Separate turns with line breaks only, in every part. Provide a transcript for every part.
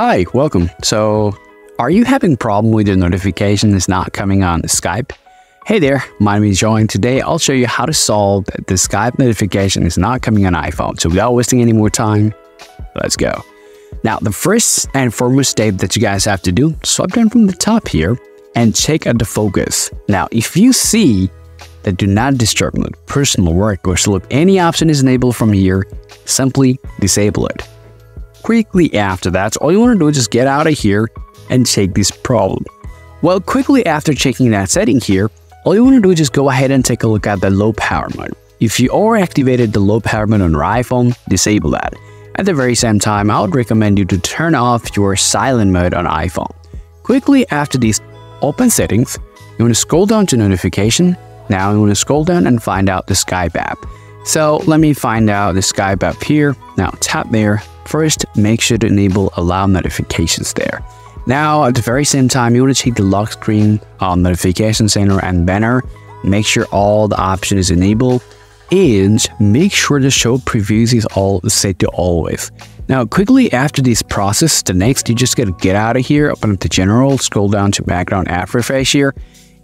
Hi, welcome. So, are you having problem with your notifications not coming on Skype? Hey there, my name is Joy and today I'll show you how to solve the Skype notification is not coming on iPhone. So without wasting any more time, let's go. Now, the first and foremost step that you guys have to do, swipe down from the top here and check out the focus. Now, if you see that do not disturb mode, personal work or sleep, any option is enabled from here, simply disable it. Quickly after that, So all you want to do is just get out of here and take this problem. Well, quickly after checking that setting here, all you want to do is just go ahead and take a look at the low power mode. If you already activated the low power mode on your iPhone, disable that. At the very same time, I would recommend you to turn off your silent mode on iPhone. Quickly after these open settings, you want to scroll down to notification. Now you want to scroll down and find out the Skype app. So let me find out the Skype app here. Now tap there. First, make sure to enable allow notifications there. Now, at the very same time, you want to check the lock screen on notification center and banner. Make sure all the options is enabled and make sure the show previews is all set to always. Now, quickly after this process, the next you just gotta get out of here, open up the general, scroll down to background app refresh here,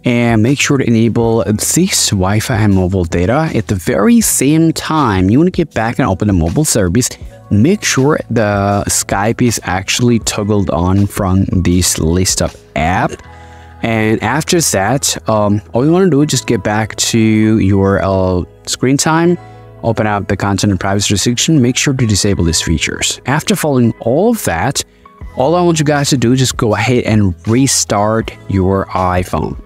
and make sure to enable this Wi-Fi and mobile data. At the very same time, you want to get back and open the mobile service. Make sure the Skype is actually toggled on from this list of app. And after that, um, all you want to do is just get back to your uh, screen time, open up the content and privacy restriction, make sure to disable these features. After following all of that, all I want you guys to do is just go ahead and restart your iPhone.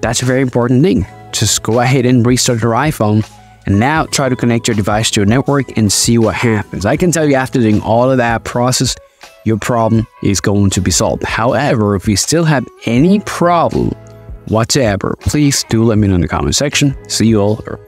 That's a very important thing. Just go ahead and restart your iPhone and now try to connect your device to your network and see what happens. I can tell you after doing all of that process, your problem is going to be solved. However, if you still have any problem whatsoever, please do let me know in the comment section. See you all